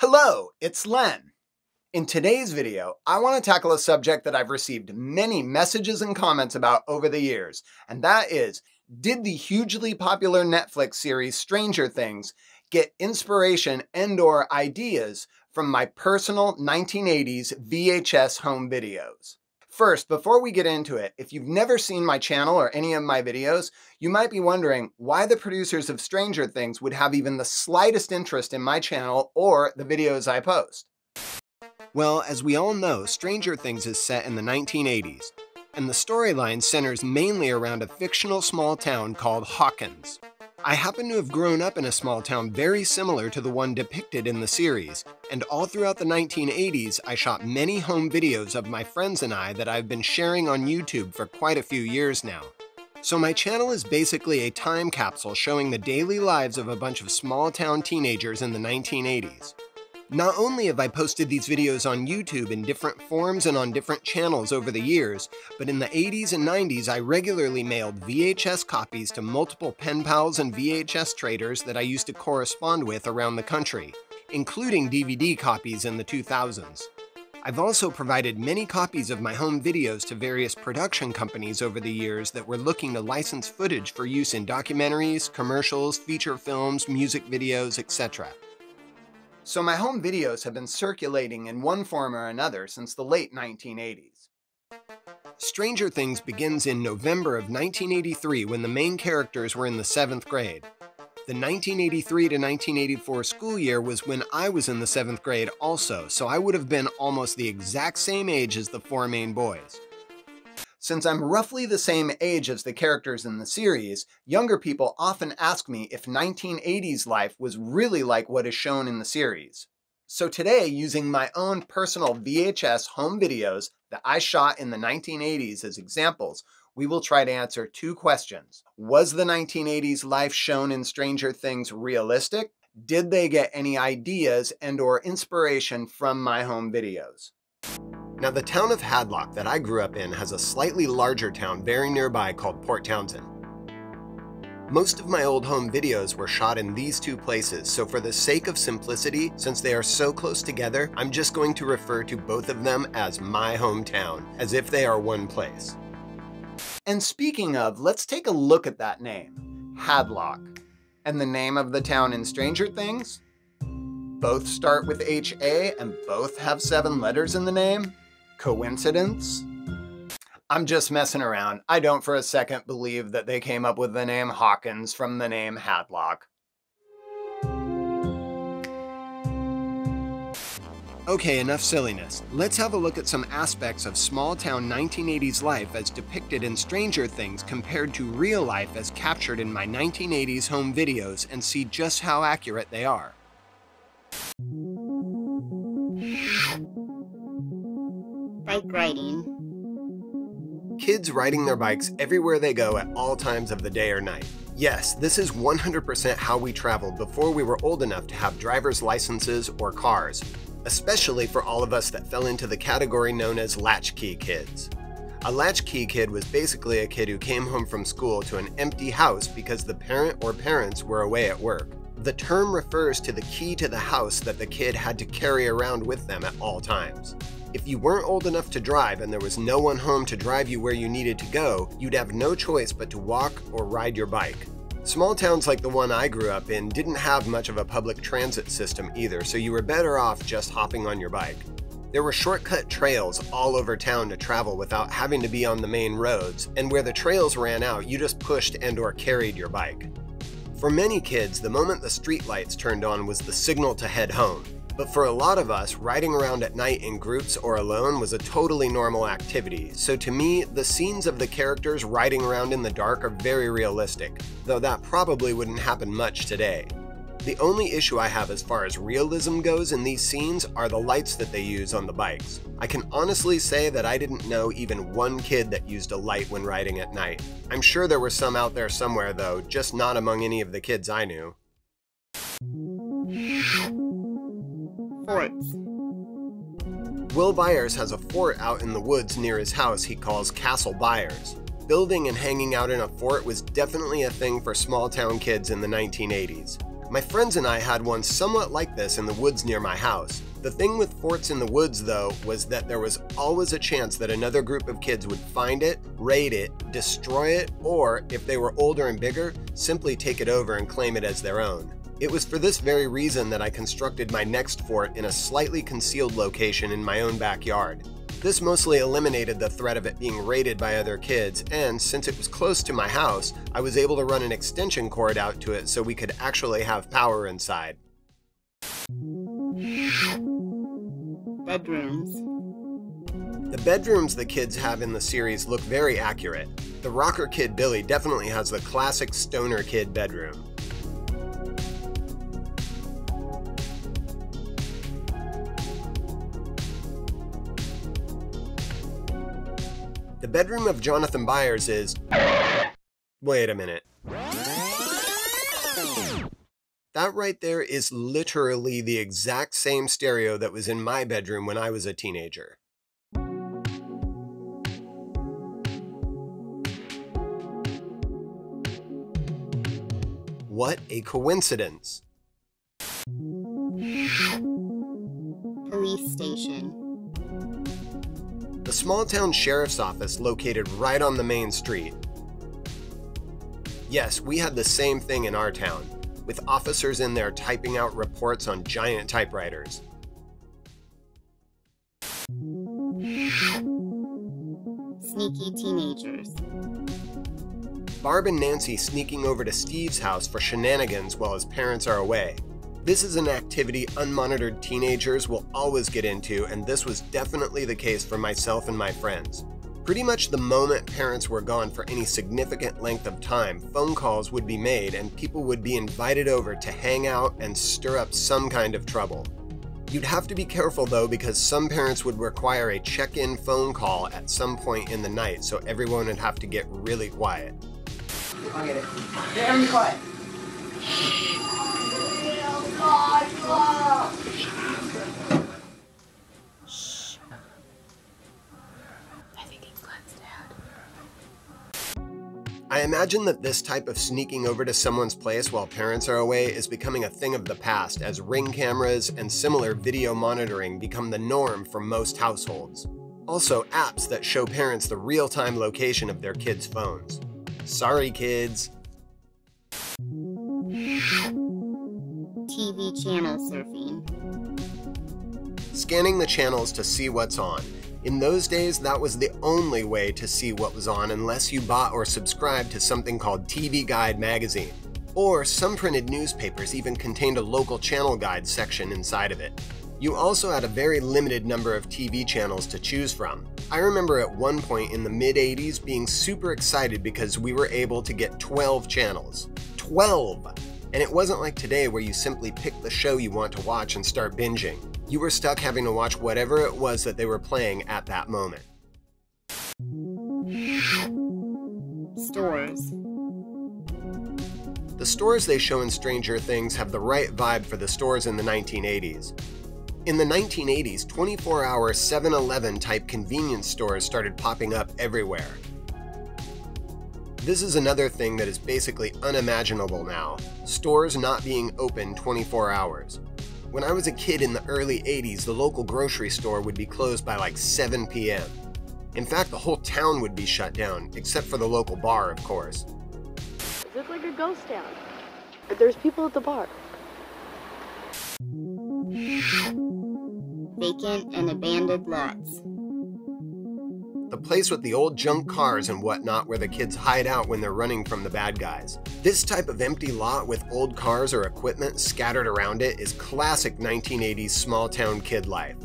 Hello, it's Len. In today's video, I want to tackle a subject that I've received many messages and comments about over the years, and that is, did the hugely popular Netflix series Stranger Things get inspiration and or ideas from my personal 1980s VHS home videos? First, before we get into it, if you've never seen my channel or any of my videos, you might be wondering why the producers of Stranger Things would have even the slightest interest in my channel or the videos I post. Well, as we all know, Stranger Things is set in the 1980s, and the storyline centers mainly around a fictional small town called Hawkins. I happen to have grown up in a small town very similar to the one depicted in the series, and all throughout the 1980s, I shot many home videos of my friends and I that I've been sharing on YouTube for quite a few years now. So my channel is basically a time capsule showing the daily lives of a bunch of small town teenagers in the 1980s. Not only have I posted these videos on YouTube in different forms and on different channels over the years, but in the 80s and 90s I regularly mailed VHS copies to multiple pen pals and VHS traders that I used to correspond with around the country, including DVD copies in the 2000s. I've also provided many copies of my home videos to various production companies over the years that were looking to license footage for use in documentaries, commercials, feature films, music videos, etc. So my home videos have been circulating in one form or another since the late 1980s. Stranger Things begins in November of 1983 when the main characters were in the 7th grade. The 1983 to 1984 school year was when I was in the 7th grade also, so I would have been almost the exact same age as the four main boys. Since I'm roughly the same age as the characters in the series, younger people often ask me if 1980s life was really like what is shown in the series. So today, using my own personal VHS home videos that I shot in the 1980s as examples, we will try to answer two questions. Was the 1980s life shown in Stranger Things realistic? Did they get any ideas and or inspiration from my home videos? Now, the town of Hadlock that I grew up in has a slightly larger town very nearby called Port Townsend. Most of my old home videos were shot in these two places, so for the sake of simplicity, since they are so close together, I'm just going to refer to both of them as my hometown, as if they are one place. And speaking of, let's take a look at that name, Hadlock. And the name of the town in Stranger Things? Both start with H-A and both have seven letters in the name? Coincidence? I'm just messing around. I don't for a second believe that they came up with the name Hawkins from the name Hadlock. Okay, enough silliness. Let's have a look at some aspects of small town 1980s life as depicted in Stranger Things compared to real life as captured in my 1980s home videos and see just how accurate they are. Bike riding. Kids riding their bikes everywhere they go at all times of the day or night. Yes, this is 100% how we traveled before we were old enough to have driver's licenses or cars, especially for all of us that fell into the category known as latchkey kids. A latchkey kid was basically a kid who came home from school to an empty house because the parent or parents were away at work. The term refers to the key to the house that the kid had to carry around with them at all times. If you weren't old enough to drive and there was no one home to drive you where you needed to go, you'd have no choice but to walk or ride your bike. Small towns like the one I grew up in didn't have much of a public transit system either, so you were better off just hopping on your bike. There were shortcut trails all over town to travel without having to be on the main roads, and where the trails ran out, you just pushed and or carried your bike. For many kids, the moment the streetlights turned on was the signal to head home. But for a lot of us, riding around at night in groups or alone was a totally normal activity, so to me, the scenes of the characters riding around in the dark are very realistic, though that probably wouldn't happen much today. The only issue I have as far as realism goes in these scenes are the lights that they use on the bikes. I can honestly say that I didn't know even one kid that used a light when riding at night. I'm sure there were some out there somewhere though, just not among any of the kids I knew. Will Byers has a fort out in the woods near his house he calls Castle Byers. Building and hanging out in a fort was definitely a thing for small town kids in the 1980s. My friends and I had one somewhat like this in the woods near my house. The thing with forts in the woods, though, was that there was always a chance that another group of kids would find it, raid it, destroy it, or, if they were older and bigger, simply take it over and claim it as their own. It was for this very reason that I constructed my next fort in a slightly concealed location in my own backyard. This mostly eliminated the threat of it being raided by other kids, and since it was close to my house, I was able to run an extension cord out to it so we could actually have power inside. Bedrooms. The bedrooms the kids have in the series look very accurate. The rocker kid Billy definitely has the classic stoner kid bedroom. The bedroom of Jonathan Byers is. Wait a minute. That right there is literally the exact same stereo that was in my bedroom when I was a teenager. What a coincidence! Police station. The small town sheriff's office located right on the main street. Yes, we had the same thing in our town with officers in there typing out reports on giant typewriters. Sneaky teenagers. Barb and Nancy sneaking over to Steve's house for shenanigans while his parents are away. This is an activity unmonitored teenagers will always get into, and this was definitely the case for myself and my friends. Pretty much the moment parents were gone for any significant length of time, phone calls would be made and people would be invited over to hang out and stir up some kind of trouble. You'd have to be careful though because some parents would require a check-in phone call at some point in the night so everyone would have to get really quiet. I'll get it. Get everybody quiet. I imagine that this type of sneaking over to someone's place while parents are away is becoming a thing of the past as ring cameras and similar video monitoring become the norm for most households. Also, apps that show parents the real-time location of their kids' phones. Sorry, kids. Channel surfing. Scanning the channels to see what's on in those days, that was the only way to see what was on unless you bought or subscribed to something called TV Guide magazine. Or some printed newspapers even contained a local channel guide section inside of it. You also had a very limited number of TV channels to choose from. I remember at one point in the mid 80s being super excited because we were able to get 12 channels. 12! And it wasn't like today where you simply pick the show you want to watch and start binging you were stuck having to watch whatever it was that they were playing at that moment. Stores. The stores they show in Stranger Things have the right vibe for the stores in the 1980s. In the 1980s, 24 hour 7 Eleven type convenience stores started popping up everywhere. This is another thing that is basically unimaginable now stores not being open 24 hours. When I was a kid in the early 80s, the local grocery store would be closed by like 7 p.m. In fact, the whole town would be shut down, except for the local bar, of course. It looked like a ghost town. But there's people at the bar. Vacant and abandoned lots the place with the old junk cars and whatnot where the kids hide out when they're running from the bad guys. This type of empty lot with old cars or equipment scattered around it is classic 1980s small town kid life.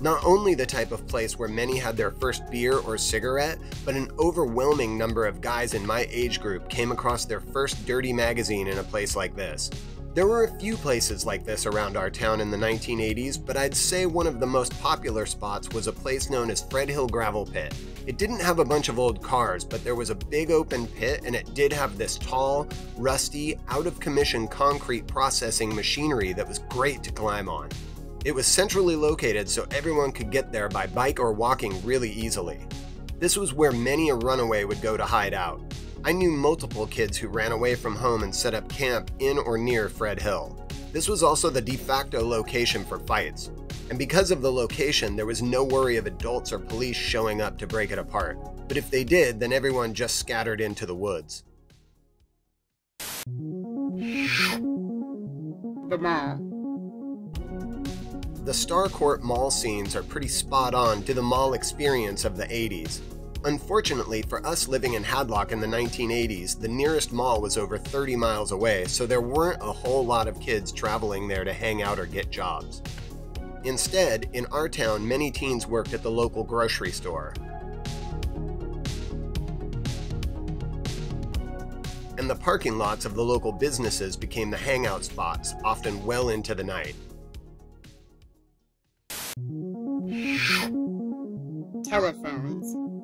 Not only the type of place where many had their first beer or cigarette, but an overwhelming number of guys in my age group came across their first dirty magazine in a place like this. There were a few places like this around our town in the 1980s, but I'd say one of the most popular spots was a place known as Fred Hill Gravel Pit. It didn't have a bunch of old cars, but there was a big open pit and it did have this tall, rusty, out of commission concrete processing machinery that was great to climb on. It was centrally located so everyone could get there by bike or walking really easily. This was where many a runaway would go to hide out. I knew multiple kids who ran away from home and set up camp in or near Fred Hill. This was also the de facto location for fights, and because of the location, there was no worry of adults or police showing up to break it apart. But if they did, then everyone just scattered into the woods. The mall. The Starcourt Mall scenes are pretty spot on to the mall experience of the 80s. Unfortunately, for us living in Hadlock in the 1980s, the nearest mall was over 30 miles away, so there weren't a whole lot of kids traveling there to hang out or get jobs. Instead, in our town, many teens worked at the local grocery store. And the parking lots of the local businesses became the hangout spots, often well into the night. Telephones.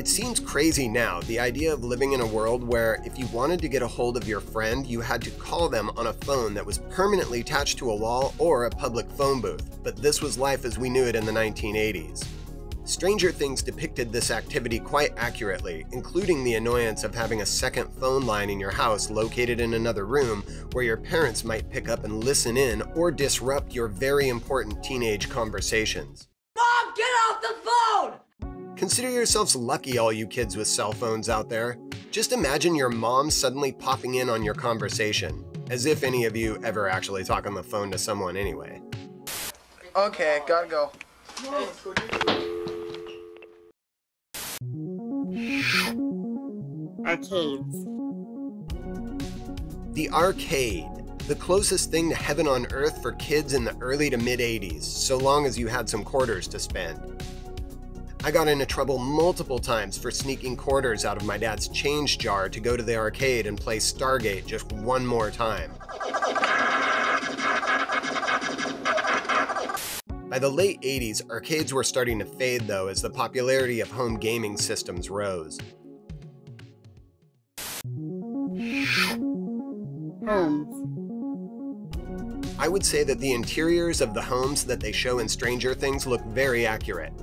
It seems crazy now, the idea of living in a world where if you wanted to get a hold of your friend, you had to call them on a phone that was permanently attached to a wall or a public phone booth. But this was life as we knew it in the 1980s. Stranger Things depicted this activity quite accurately, including the annoyance of having a second phone line in your house located in another room where your parents might pick up and listen in or disrupt your very important teenage conversations. Mom, get off the phone! Consider yourselves lucky, all you kids with cell phones out there. Just imagine your mom suddenly popping in on your conversation, as if any of you ever actually talk on the phone to someone anyway. Okay, gotta go. Arcades. The arcade, the closest thing to heaven on earth for kids in the early to mid 80s, so long as you had some quarters to spend. I got into trouble multiple times for sneaking quarters out of my dad's change jar to go to the arcade and play Stargate just one more time. By the late 80s, arcades were starting to fade though as the popularity of home gaming systems rose. Homes. I would say that the interiors of the homes that they show in Stranger Things look very accurate.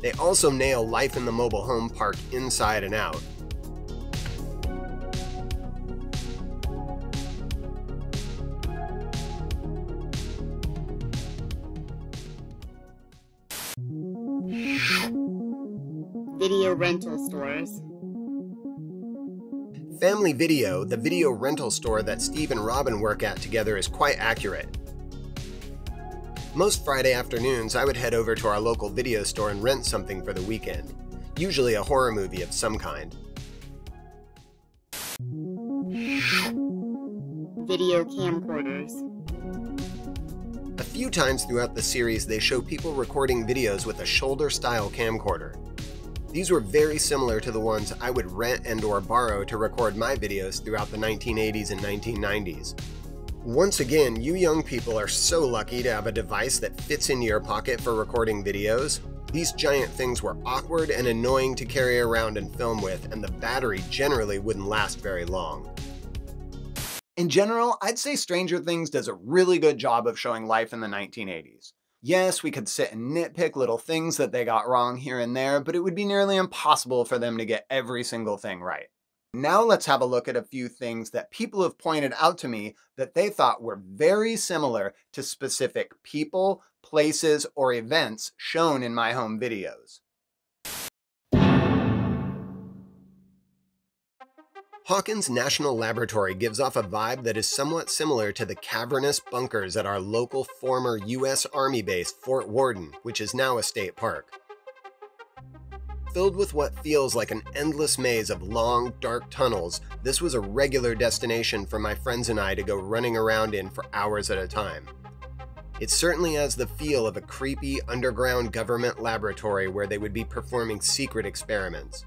They also nail life in the mobile home park inside and out. Video rental stores. Family Video, the video rental store that Steve and Robin work at together, is quite accurate. Most Friday afternoons, I would head over to our local video store and rent something for the weekend, usually a horror movie of some kind. Video camcorders. A few times throughout the series, they show people recording videos with a shoulder-style camcorder. These were very similar to the ones I would rent and or borrow to record my videos throughout the 1980s and 1990s. Once again, you young people are so lucky to have a device that fits into your pocket for recording videos. These giant things were awkward and annoying to carry around and film with, and the battery generally wouldn't last very long. In general, I'd say Stranger Things does a really good job of showing life in the 1980s. Yes, we could sit and nitpick little things that they got wrong here and there, but it would be nearly impossible for them to get every single thing right. Now let's have a look at a few things that people have pointed out to me that they thought were very similar to specific people, places, or events shown in my home videos. Hawkins National Laboratory gives off a vibe that is somewhat similar to the cavernous bunkers at our local former U.S. Army base, Fort Worden, which is now a state park. Filled with what feels like an endless maze of long, dark tunnels, this was a regular destination for my friends and I to go running around in for hours at a time. It certainly has the feel of a creepy underground government laboratory where they would be performing secret experiments.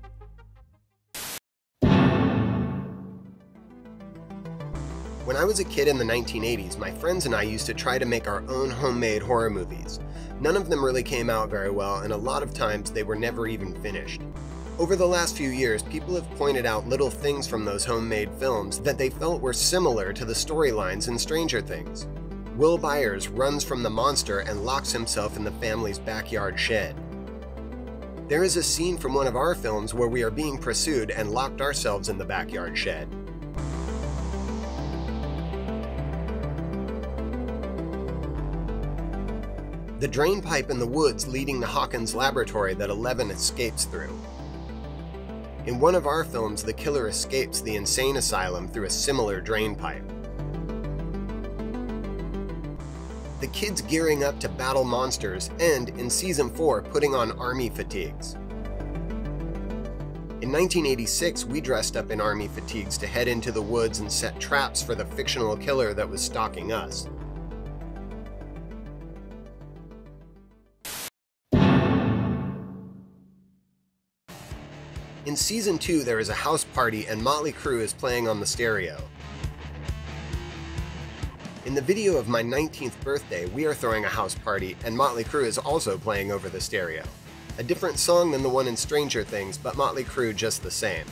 When I was a kid in the 1980s, my friends and I used to try to make our own homemade horror movies. None of them really came out very well, and a lot of times they were never even finished. Over the last few years, people have pointed out little things from those homemade films that they felt were similar to the storylines in Stranger Things. Will Byers runs from the monster and locks himself in the family's backyard shed. There is a scene from one of our films where we are being pursued and locked ourselves in the backyard shed. The drain pipe in the woods leading to Hawkins' laboratory that Eleven escapes through. In one of our films, the killer escapes the insane asylum through a similar drain pipe. The kids gearing up to battle monsters and, in season 4, putting on army fatigues. In 1986, we dressed up in army fatigues to head into the woods and set traps for the fictional killer that was stalking us. In season 2, there is a house party and Motley Crue is playing on the stereo. In the video of my 19th birthday, we are throwing a house party and Motley Crue is also playing over the stereo. A different song than the one in Stranger Things, but Motley Crue just the same.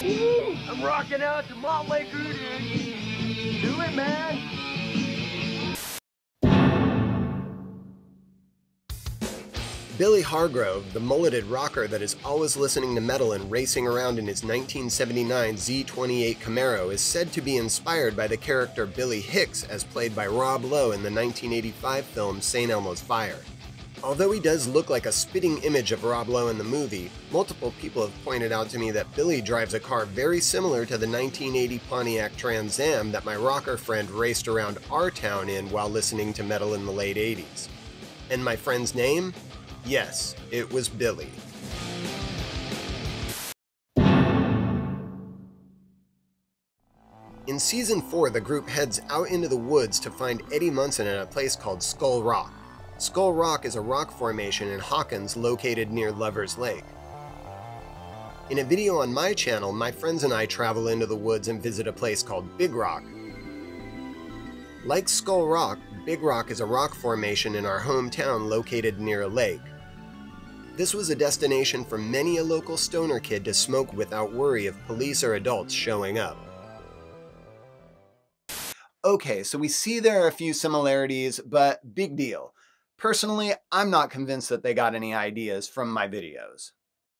I'm rocking out to Motley Crue, dude. Do it, man. Billy Hargrove, the mulleted rocker that is always listening to metal and racing around in his 1979 Z28 Camaro, is said to be inspired by the character Billy Hicks as played by Rob Lowe in the 1985 film St. Elmo's Fire. Although he does look like a spitting image of Rob Lowe in the movie, multiple people have pointed out to me that Billy drives a car very similar to the 1980 Pontiac Trans Am that my rocker friend raced around our town in while listening to metal in the late 80s. And my friend's name? Yes, it was Billy. In season 4, the group heads out into the woods to find Eddie Munson at a place called Skull Rock. Skull Rock is a rock formation in Hawkins located near Lover's Lake. In a video on my channel, my friends and I travel into the woods and visit a place called Big Rock. Like Skull Rock, Big Rock is a rock formation in our hometown located near a lake. This was a destination for many a local stoner kid to smoke without worry of police or adults showing up. Okay, so we see there are a few similarities, but big deal. Personally, I'm not convinced that they got any ideas from my videos.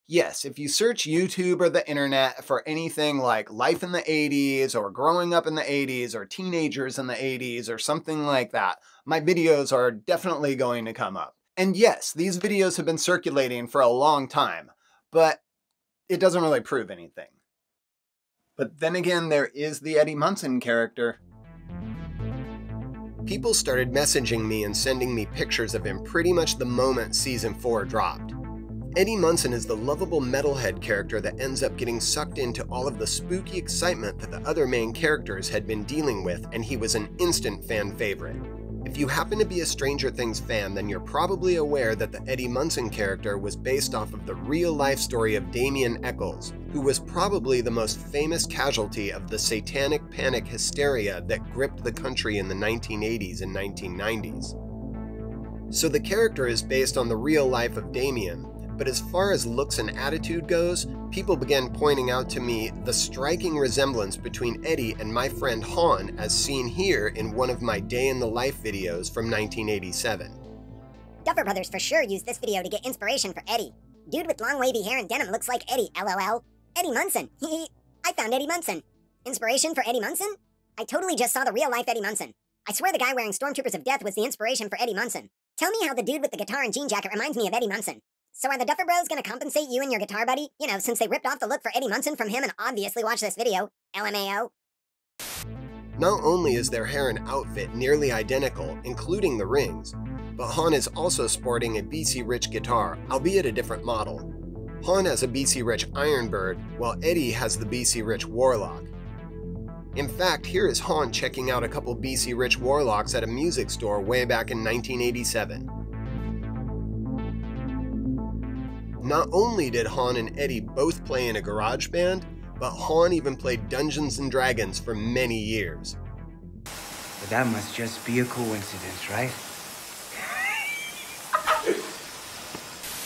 Yes, if you search YouTube or the internet for anything like life in the 80s or growing up in the 80s or teenagers in the 80s or something like that, my videos are definitely going to come up. And yes, these videos have been circulating for a long time, but it doesn't really prove anything. But then again, there is the Eddie Munson character. People started messaging me and sending me pictures of him pretty much the moment season 4 dropped. Eddie Munson is the lovable metalhead character that ends up getting sucked into all of the spooky excitement that the other main characters had been dealing with, and he was an instant fan favorite. If you happen to be a Stranger Things fan, then you're probably aware that the Eddie Munson character was based off of the real life story of Damien Echols, who was probably the most famous casualty of the satanic panic hysteria that gripped the country in the 1980s and 1990s. So the character is based on the real life of Damien, but as far as looks and attitude goes, people began pointing out to me the striking resemblance between Eddie and my friend Han as seen here in one of my day in the life videos from 1987. Duffer Brothers for sure used this video to get inspiration for Eddie. Dude with long wavy hair and denim looks like Eddie, lol. Eddie Munson, I found Eddie Munson. Inspiration for Eddie Munson? I totally just saw the real life Eddie Munson. I swear the guy wearing Stormtroopers of Death was the inspiration for Eddie Munson. Tell me how the dude with the guitar and jean jacket reminds me of Eddie Munson. So are the Duffer Bros gonna compensate you and your guitar buddy? You know, since they ripped off the look for Eddie Munson from him and obviously watched this video. LMAO. Not only is their hair and outfit nearly identical, including the rings, but Han is also sporting a BC Rich guitar, albeit a different model. Han has a BC Rich Ironbird, while Eddie has the BC Rich Warlock. In fact, here is Han checking out a couple BC Rich Warlocks at a music store way back in 1987. Not only did Han and Eddie both play in a garage band, but Han even played Dungeons and Dragons for many years. But that must just be a coincidence, right?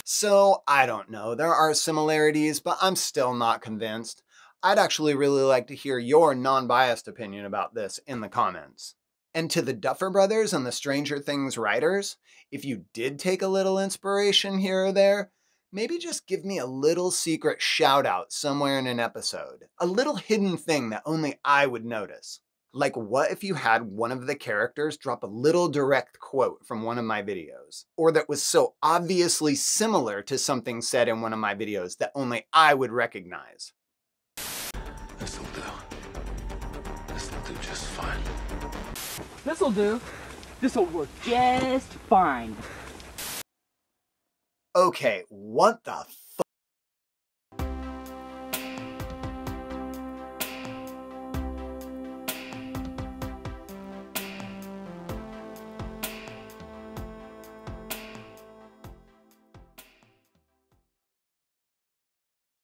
So, I don't know. There are similarities, but I'm still not convinced. I'd actually really like to hear your non biased opinion about this in the comments. And to the Duffer Brothers and the Stranger Things writers, if you did take a little inspiration here or there, maybe just give me a little secret shout out somewhere in an episode. A little hidden thing that only I would notice. Like, what if you had one of the characters drop a little direct quote from one of my videos? Or that was so obviously similar to something said in one of my videos that only I would recognize. This'll do. This'll do just fine. This'll do. This'll work just fine. Okay, what the